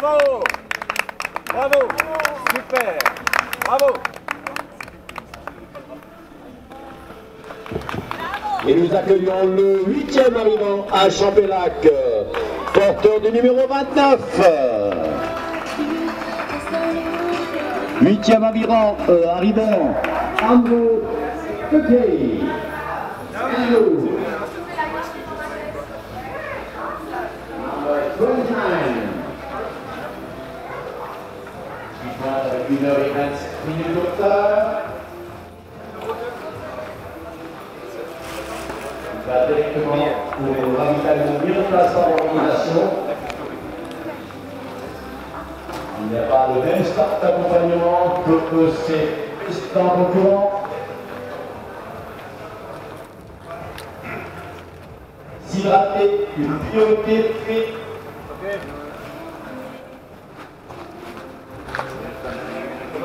Bravo. Bravo. Super. Bravo. Et nous accueillons le huitième arrivant à Champélac, porteur du numéro 29. Huitième arrivant, euh, arrivant, Coquet. 1 h 20 minutes de retard. Il va directement au ravitaillement mis en place par l'organisation. Il n'y a pas le même start d'accompagnement que ses stands concurrents. S'hydrater, une priorité faite.